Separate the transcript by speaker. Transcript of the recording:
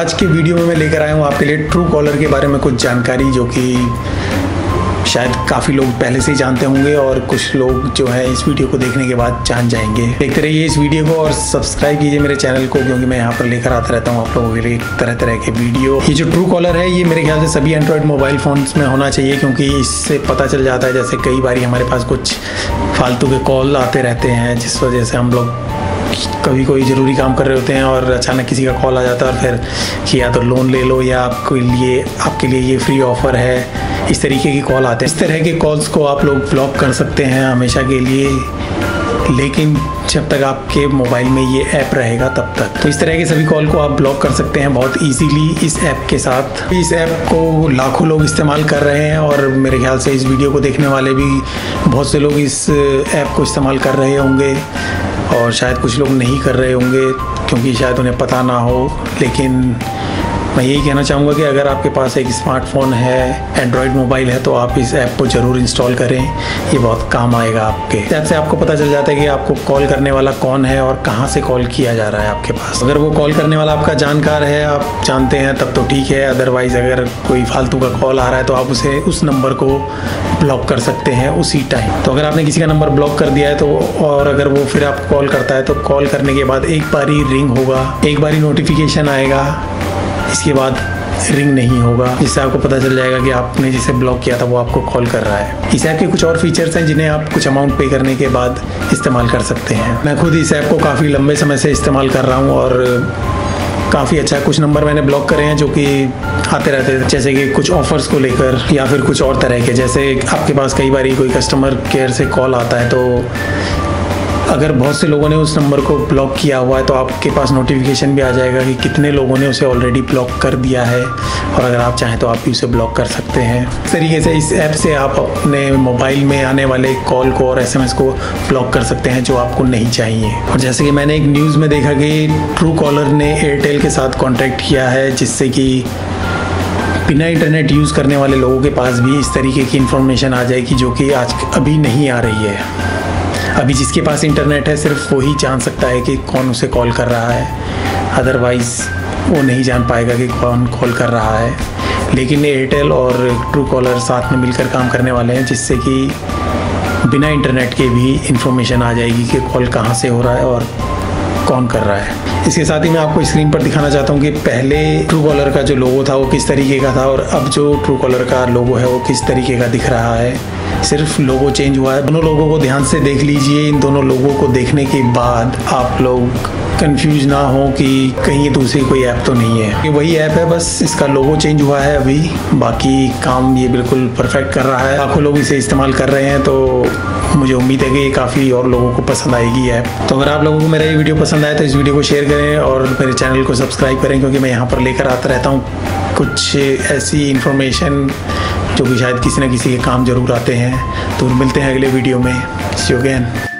Speaker 1: आज के वीडियो में मैं लेकर आया हूँ आपके लिए ट्रू कॉलर के बारे में कुछ जानकारी जो कि शायद काफ़ी लोग पहले से ही जानते होंगे और कुछ लोग जो है इस वीडियो को देखने के बाद जान जाएँगे। देखते रहिए इस वीडियो को और सब्सक्राइब कीजिए मेरे चैनल को, क्योंकि मैं यहाँ पर लेकर आता रहता हूँ आप लोगों के लिए तरह तरह के वीडियो। ये जो ट्रू कॉलर है, ये मेरे ख्याल से सभी एंड्रॉयड मोबाइल फ़ोन्स में होना चाहिए, क्योंकि इससे पता चल जाता है जैसे कई बार हमारे पास कुछ फालतू के कॉल आते रहते हैं, जिस वजह से हम लोग कभी कोई ज़रूरी काम कर रहे होते हैं और अचानक किसी का कॉल आ जाता है और फिर कि या तो लोन ले लो या आपके लिए आपके लिए ये फ्री ऑफ़र है। इस तरीके की कॉल आते हैं। इस तरह के कॉल्स को आप लोग ब्लॉक कर सकते हैं हमेशा के लिए। लेकिन जब तक आपके मोबाइल में ये ऐप रहेगा तब तक। तो इस तरह के सभी कॉल को आप ब्लॉक कर सकते हैं बहुत इजीली इस ऐप के साथ। इस ऐप को लाखों लोग इस्तेमाल कर रहे हैं और मेरे ख्याल से इस वीडियो को देखने वाले भी बहुत से लोग इस ऐप को इस्तेमाल कर रहे होंगे। और शायद कुछ लोग नहीं कर रहे होंगे, क्योंकि शायद उन्हें पता ना हो, लेकिन मैं यही कहना चाहूँगा कि अगर आपके पास एक स्मार्टफ़ोन है एंड्रॉयड मोबाइल है तो आप इस ऐप को ज़रूर इंस्टॉल करें। ये बहुत काम आएगा आपके। ऐप से आपको पता चल जाता है कि आपको कॉल करने वाला कौन है और कहाँ से कॉल किया जा रहा है आपके पास। अगर वो कॉल करने वाला आपका जानकार है, आप जानते हैं, तब तो ठीक है। अदरवाइज़ अगर कोई फालतू का कॉल आ रहा है तो आप उसे उस नंबर को ब्लॉक कर सकते हैं उसी टाइम तो अगर आपने किसी का नंबर ब्लॉक कर दिया है तो और अगर वो फिर आपको कॉल करता है तो कॉल करने के बाद एक बारी रिंग होगा, एक बारी नोटिफिकेशन आएगा इसके बाद रिंग नहीं होगा। जिससे आपको पता चल जाएगा कि आपने जिसे ब्लॉक किया था, वो आपको कॉल कर रहा है। इस ऐप के कुछ और फीचर्स हैं जिन्हें आप कुछ अमाउंट पे करने के बाद इस्तेमाल कर सकते हैं। मैं खुद इस ऐप को काफ़ी लंबे समय से इस्तेमाल कर रहा हूँ और काफ़ी अच्छा कुछ नंबर मैंने ब्लॉक करे हैं जो कि आते रहते हैं। जैसे कि कुछ ऑफर्स को लेकर या फिर कुछ और तरह के। जैसे आपके पास कई बार कोई कस्टमर केयर से कॉल आता है तो अगर बहुत से लोगों ने उस नंबर को ब्लॉक किया हुआ है तो आपके पास नोटिफिकेशन भी आ जाएगा कि कितने लोगों ने उसे ऑलरेडी ब्लॉक कर दिया है। और अगर आप चाहें तो आप भी उसे ब्लॉक कर सकते हैं। इस तरीके से इस ऐप से आप अपने मोबाइल में आने वाले कॉल को और एसएमएस को ब्लॉक कर सकते हैं, जो आपको नहीं चाहिए। और जैसे कि मैंने एक न्यूज़ में देखा कि ट्रू कॉलर ने एयरटेल के साथ कॉन्टैक्ट किया है, जिससे कि बिना इंटरनेट यूज़ करने वाले लोगों के पास भी इस तरीके की इन्फॉर्मेशन आ जाएगी, जो कि आज अभी नहीं आ रही है। अभी जिसके पास इंटरनेट है, सिर्फ़ वही जान सकता है कि कौन उसे कॉल कर रहा है। अदरवाइज़ वो नहीं जान पाएगा कि कौन कॉल कर रहा है। लेकिन एयरटेल और ट्रू कॉलर साथ में मिलकर काम करने वाले हैं, जिससे कि बिना इंटरनेट के भी इंफॉर्मेशन आ जाएगी कि कॉल कहाँ से हो रहा है और कौन कर रहा है। इसके साथ ही मैं आपको स्क्रीन पर दिखाना चाहता हूँ कि पहले ट्रू कॉलर का जो लोगो था, वो किस तरीके का था और अब जो ट्रू कॉलर का लोगो है, वो किस तरीके का दिख रहा है। सिर्फ़ लोगो चेंज हुआ है। दोनों लोगों को ध्यान से देख लीजिए। इन दोनों लोगों को देखने के बाद आप लोग कंफ्यूज ना हो कि कहीं दूसरी कोई ऐप तो नहीं है। ये वही ऐप है, बस इसका लोगो चेंज हुआ है अभी। बाकी काम ये बिल्कुल परफेक्ट कर रहा है। लाखों लोग इसे इस्तेमाल कर रहे हैं तो मुझे उम्मीद है कि ये काफ़ी और लोगों को पसंद आएगी ऐप तो अगर आप लोगों को मेरा ये वीडियो पसंद आए तो इस वीडियो को शेयर करें और मेरे चैनल को सब्सक्राइब करें, क्योंकि मैं यहाँ पर लेकर आता रहता हूँ कुछ ऐसी इन्फॉर्मेशन जो कि शायद किसी न किसी के काम ज़रूर आते हैं तो मिलते हैं अगले वीडियो में। सी